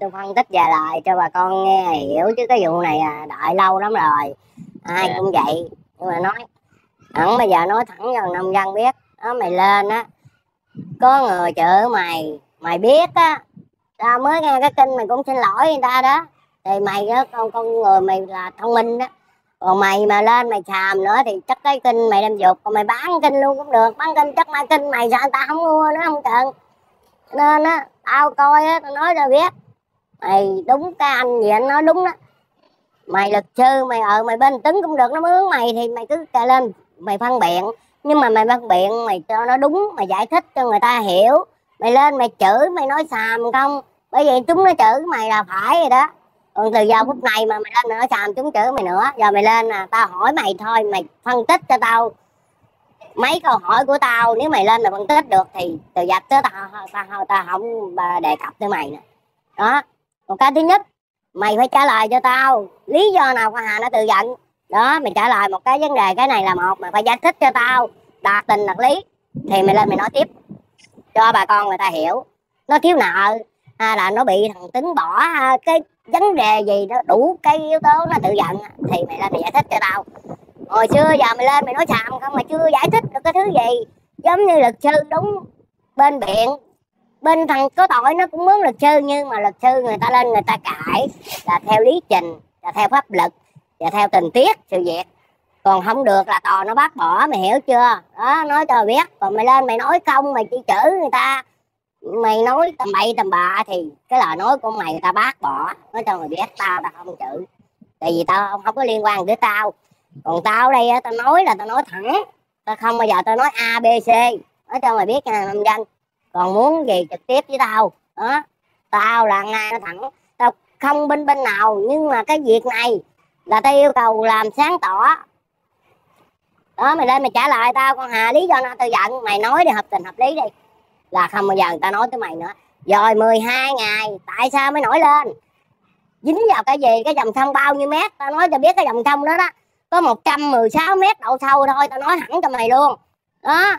tôi phân tích về lại cho bà con nghe hiểu chứ cái vụ này à, đợi lâu lắm rồi. Ai Dạ. cũng vậy nhưng mà nói ẩn bây giờ nói thẳng cho nông dân biết đó mày lên á có người chửi mày mày biết á tao mới nghe cái kênh mày cũng xin lỗi người ta đó thì mày á con con người mày là thông minh đó. Còn mày mà lên mày xàm nữa thì chắc cái kinh mày đem dục còn mày bán kinh luôn cũng được bán kinh chắc mai kinh mày sao người ta không mua nữa không cần nên á tao coi á tao nói cho biết mày đúng cái anh gì anh nói đúng đó. Mày luật sư mày ở mày bên tấn cũng được nó mướn mày thì mày cứ kề lên mày phân biện. Nhưng mà mày phân biện mày cho nó đúng mày giải thích cho người ta hiểu. Mày lên mày chửi mày nói xàm không? Bởi vì chúng nó chửi mày là phải rồi đó. Còn từ giờ phút này mà mày lên mày nói xàm chúng chửi mày nữa. Giờ mày lên à tao hỏi mày thôi mày phân tích cho tao. Mấy câu hỏi của tao nếu mày lên mà phân tích được thì từ giờ tới tao tao tao, tao không đề cập tới mày nè đó còn cái thứ nhất, mày phải trả lời cho tao. Lý do nào con hà nó tự giận? Đó, mày trả lời một cái vấn đề, cái này là một, mày phải giải thích cho tao. Đạt tình, đạt lý. Thì mày lên mày nói tiếp. Cho bà con người ta hiểu. Nó thiếu nợ hay là nó bị thằng tính bỏ cái vấn đề gì nó đủ cái yếu tố nó tự giận, thì mày lên mày giải thích cho tao. Hồi xưa giờ mày lên mày nói xàm không mà chưa giải thích được cái thứ gì. Giống như luật sư đúng bên biện bên thằng có tội nó cũng muốn luật sư nhưng mà luật sư người ta lên người ta cãi là theo lý trình là theo pháp luật và theo tình tiết sự việc. Còn không được là tòa nó bác bỏ mày hiểu chưa? Đó nói cho mày biết còn mày lên mày nói không mày chỉ chữ người ta. Mày nói tầm bậy tầm bạ thì cái lời nói của mày người ta bác bỏ nói cho mày biết tao tao không chữ tại vì tao không, không có liên quan tới tao. Còn tao đây tao nói là tao nói thẳng tao không bao giờ tao nói a b c. Nói cho mày biết nha nông dân còn muốn gì trực tiếp với tao. Đó. Tao là ngay nó thẳng. Tao không bên bên nào, nhưng mà cái việc này là tao yêu cầu làm sáng tỏ. Đó, mày lên mày trả lời tao, con hà, lý do nào tao giận? Mày nói đi, hợp tình hợp lý đi. Là không bao giờ người ta nói tới mày nữa. Rồi 12 ngày, tại sao mới nổi lên? Dính vào cái gì? Cái dòng sông bao nhiêu mét? Tao nói cho biết cái dòng sông đó đó. Có 116 mét độ sâu thôi, tao nói thẳng cho mày luôn. Đó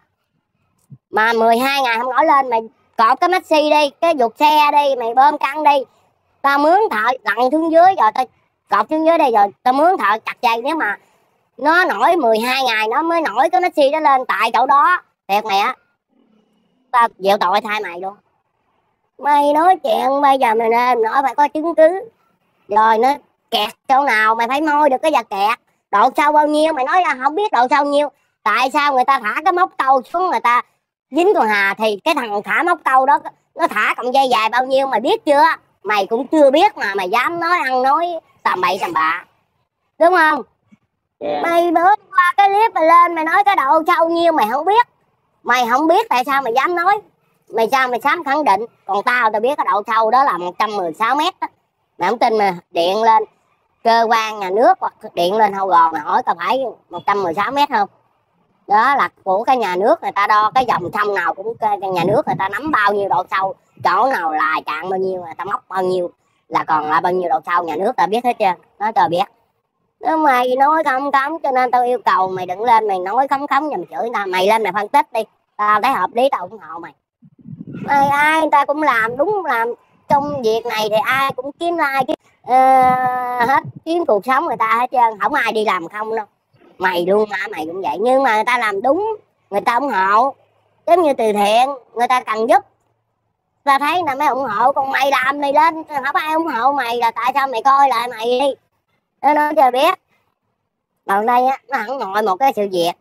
mà 12 ngày không nổi lên, mày cột cái maxi đi, cái dục xe đi, mày bơm căng đi. Tao mướn thợ lặn xuống dưới, rồi tao cọp xuống dưới đây, rồi tao mướn thợ chặt dây. Nếu mà nó nổi 12 ngày, nó mới nổi cái maxi đó lên tại chỗ đó. Thiệt mày á tao chịu tội thay mày luôn. Mày nói chuyện bây giờ mày nên nói phải có chứng cứ. Rồi nó kẹt chỗ nào, mày phải môi được cái vật kẹt. Độ sâu bao nhiêu, mày nói là không biết độ sâu nhiêu. Tại sao người ta thả cái móc câu xuống, người ta dính con hà thì cái thằng thả móc câu đó nó thả cọng dây dài bao nhiêu mày biết chưa? Mày cũng chưa biết mà mày dám nói ăn nói tầm bậy tầm bạ. Đúng không? Dạ. mày bữa qua cái clip mày lên mày nói cái độ sâu nhiêu mày không biết. Mày không biết tại sao mày dám nói. Mày sao mày dám khẳng định. Còn tao tao biết cái độ sâu đó là 116 mét đó. mày không tin mà điện lên. Cơ quan nhà nước hoặc điện lên hâu gò mà hỏi có phải 116 mét không đó là của cái nhà nước người ta đo cái dòng sông nào cũng cái nhà nước người ta nắm bao nhiêu độ sâu chỗ nào là cạn bao nhiêu người ta móc bao nhiêu là còn lại bao nhiêu độ sâu nhà nước ta biết hết chưa nó cho biết. Nếu mày nói không cấm cho nên tao yêu cầu mày đừng lên mày nói khống khống nhầm mày chửi tao mày lên mày phân tích đi tao thấy hợp lý tao ủng hộ mày. Mày ai người ta cũng làm đúng làm trong việc này thì ai cũng kiếm like kiếm, uh, hết kiếm cuộc sống người ta hết trơn không ai đi làm không đâu mày luôn hả? Mày cũng vậy. Nhưng mà người ta làm đúng, người ta ủng hộ. Giống như từ thiện, người ta cần giúp. Ta thấy là mới ủng hộ, còn mày làm mày lên. Không ai ủng hộ mày là tại sao mày coi lại mày đi? Nó nói cho biết. Còn đây á, nó hẳn ngồi một cái sự việc.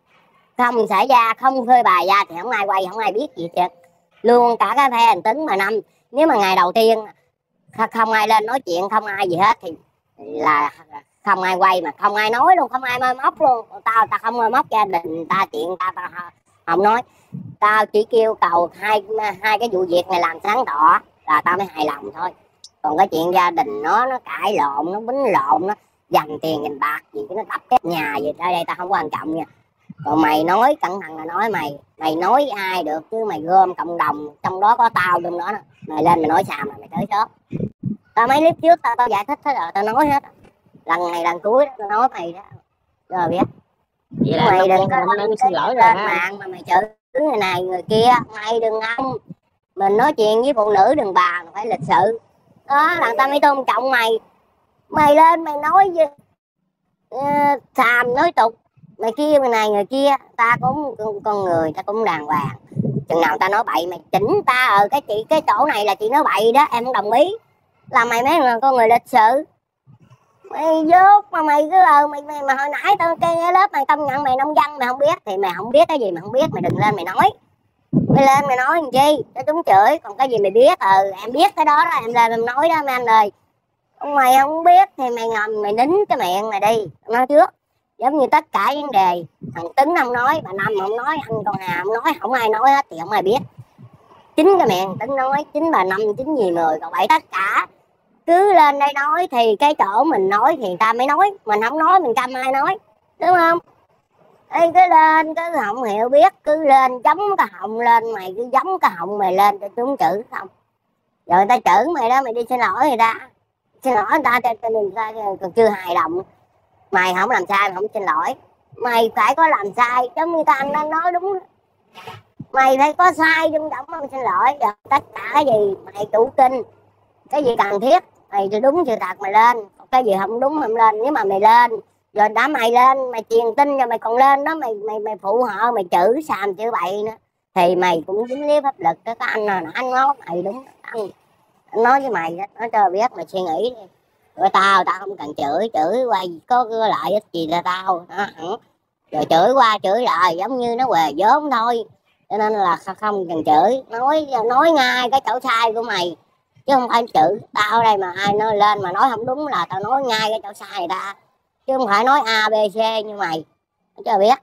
Không xảy ra, không phơi bài ra thì không ai quay, không ai biết gì hết luôn cả cái phe hành tính mà năm. Nếu mà ngày đầu tiên, không ai lên nói chuyện, không ai gì hết thì là không ai quay mà, không ai nói luôn, không ai mơ móc luôn. Tao tao không mơ móc gia đình ta chuyện ta tao không nói. Tao chỉ kêu cầu hai hai cái vụ việc này làm sáng tỏ, là tao mới hài lòng thôi. Còn cái chuyện gia đình nó nó cãi lộn, nó bính lộn, nó dành tiền, dành bạc gì, cái nó đập cái nhà gì ở đây tao không quan trọng nha. Còn mày nói, cẩn thận là nói mày mày nói ai được chứ mày gom cộng đồng, trong đó có tao trong đó. Mày lên mày nói xàm mà mày tới sớm tao mấy clip trước tao tao giải thích hết rồi, tao nói hết lần này lần cuối đó, tao nói mày đó. Rồi biết. Vậy là mày mày đừng có nên xin lỗi rồi mạng mà mày chửi người này người kia. Mày đừng ông mình nói chuyện với phụ nữ đừng bà phải lịch sự. Đó là người ta mới tôn trọng mày. Mày lên mày nói gì uh, xàm nói tục. Mày kia người này người kia ta cũng con, người ta cũng đàng hoàng. Chừng nào ta nói bậy mày chỉnh ta ở cái chị cái chỗ này là chị nói bậy đó em không đồng ý. Là mày mấy con người lịch sự mày dốt mà mày cứ ờ mày, mày mà hồi nãy tao cái lớp mày công nhận mày nông dân mày không biết. Thì mày không biết cái gì mày không biết mày đừng lên mày nói. Mày lên mày nói làm chi? Cho chúng chửi. Còn cái gì mày biết? Ừ em biết cái đó đó em lên em nói đó mấy anh ơi. Mày không biết thì mày ngầm mày nín cái miệng mày đi. Nói trước. Giống như tất cả vấn đề. Thằng tấn không nói bà năm không nói anh còn hà không nói không ai nói hết thì không ai biết. Chính cái miệng tấn nói chính bà năm chính gì mười còn vậy tất cả cứ lên đây nói thì cái chỗ mình nói thì ta mới nói mình không nói mình câm ai nói đúng không? Ê, cứ lên cứ không hiểu biết cứ lên giống cái họng lên mày cứ giống cái họng mày lên cho chúng chữ không? Rồi người ta chữ mày đó mày đi xin lỗi người ta. Xin lỗi người ta cho, nên người ta còn chưa hài lòng. Mày không làm sai mày không xin lỗi. Mày phải có làm sai giống như ta anh đang nói đúng. Mày phải có sai chúng đóng không xin lỗi rồi tất cả cái gì mày chủ kinh cái gì cần thiết mày thì đúng sự thật mày lên. Cái gì không đúng không lên. Nếu mà mày lên rồi đã mày lên mày truyền tin rồi mày còn lên đó mày mày mày phụ họ mày chữ xàm chữ bậy nữa. Thì mày cũng dính lý pháp lực cái anh nào anh nói mày đúng. Anh, anh nói với mày đó nói cho biết mày suy nghĩ đi. Rồi tao tao không cần chửi chửi qua có cái lợi ích gì là tao đó rồi chửi qua chửi lại giống như nó què vốn thôi. Cho nên là không cần chửi. Nói nói ngay cái chỗ sai của mày chứ không phải chửi tao ở đây mà ai nói lên mà nói không đúng là tao nói ngay cái chỗ sai ta. Chứ không phải nói a b c như mày. Chưa biết.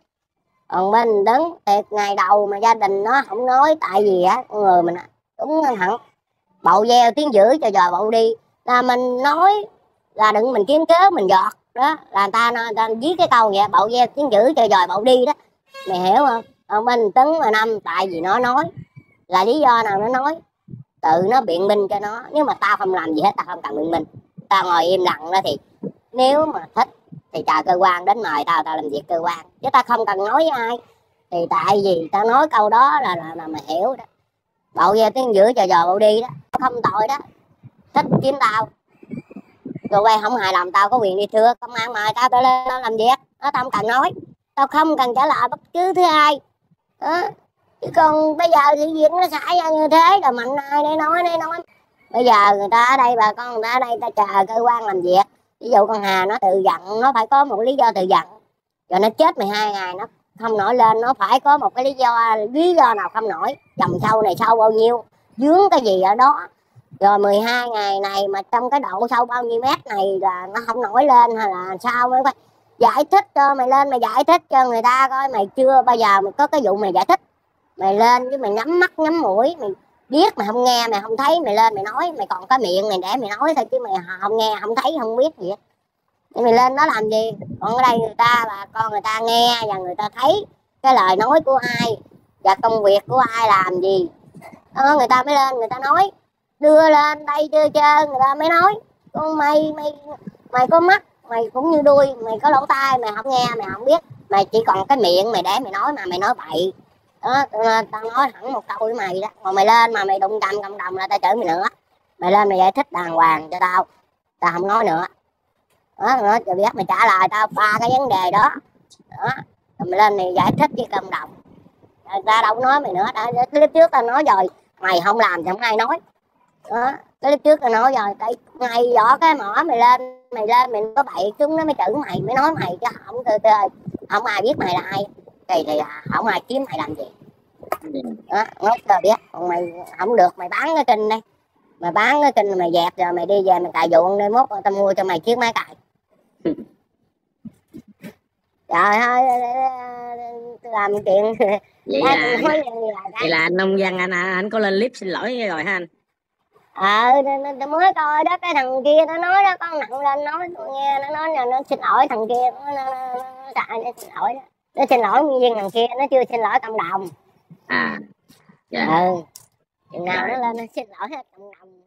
Còn bên đứng thiệt ngày đầu mà gia đình nó không nói tại vì á người mình đúng thẳng bậu gieo tiếng dữ cho giờ bậu đi. Là mình nói là đừng mình kiếm cớ mình giọt đó. Là người ta, người ta viết cái câu vậy bậu gieo tiếng dữ cho dòi bậu đi đó. Mày hiểu không? Còn bên tấn mà năm tại vì nó nói. Là lý do nào nó nói? Tự nó biện minh cho nó. Nếu mà tao không làm gì hết tao không cần biện minh. Tao ngồi im lặng đó thì nếu mà thích thì chờ cơ quan đến mời tao tao làm việc cơ quan. Chứ tao không cần nói với ai. Thì tại vì tao nói câu đó là là, là mày hiểu đó. Bộ về tiếng giữa chờ giờ bộ đi đó. Không tội đó. Thích kiếm tao. Rồi quay không hài lòng tao có quyền đi thưa. Công an mời tao tao lên tao làm việc. Nó tao không cần nói. Tao không cần trả lời bất cứ thứ ai. Đó chứ còn bây giờ thì việc nó xảy ra như thế là mạnh ai để nói đây nói. Bây giờ người ta ở đây, bà con người ta ở đây ta chờ cơ quan làm việc. Ví dụ con hà nó tự giận, nó phải có một lý do tự giận. Rồi nó chết 12 ngày, nó không nổi lên, nó phải có một cái lý do lý do nào không nổi. Dòng sâu này sâu bao nhiêu, dướng cái gì ở đó. Rồi 12 ngày này mà trong cái độ sâu bao nhiêu mét này là nó không nổi lên hay là sao mới phải giải thích cho mày lên, mày giải thích cho người ta coi, mày chưa bao giờ mày có cái vụ mày giải thích mày lên chứ mày nhắm mắt nhắm mũi mày biết mày không nghe mày không thấy mày lên mày nói mày còn cái miệng mày để mày nói thôi chứ mày không nghe không thấy không biết gì hết. Mày lên đó làm gì? Còn ở đây người ta bà con người ta nghe và người ta thấy cái lời nói của ai và công việc của ai làm gì. Đó, người ta mới lên người ta nói. Đưa lên đây chưa chơi người ta mới nói. Con mày mày mày có mắt mày cũng như đuôi mày có lỗ tai mày không nghe mày không biết. Mày chỉ còn cái miệng mày để mày nói mà mày nói bậy đó tao nói thẳng một câu với mày đó. Mà mày lên mà mày đụng trăm cộng đồng là tao chửi mày nữa. Mày lên mày giải thích đàng hoàng cho tao. Tao không nói nữa. Đó nó cho biết mày trả lời tao ba cái vấn đề đó. Đó rồi mày lên mày giải thích với cộng đồng. Tao ta đâu nói mày nữa. Tao, clip trước tao nói rồi, mày không làm thì không ai nói. Đó cái lúc trước tao nói rồi, cái ngày võ cái mỏ mày lên mày lên mày có bậy chúng nó mới chửi mày, mới nói mày chứ không từ từ không ai biết mày là ai thì thì không ai kiếm mày làm gì đó nói cho biết còn mày không được mày bán cái kinh đây mày bán cái kinh mày dẹp rồi mày đi về mày cài ruộng nơi mốt tao mua cho mày chiếc máy cài trời ơi làm chuyện vậy là, vậy là nông dân anh anh có lên clip xin lỗi rồi ha anh ờ mới coi đó cái thằng kia nó nói đó con nặng lên nói tôi nghe nó nói là nó xin lỗi thằng kia nó, nó, nó, nó nó xin lỗi đó nó xin lỗi nguyên viên thằng kia nó chưa xin lỗi cộng đồng à dạ. ừ chừng nào nó lên nó xin lỗi hết cộng đồng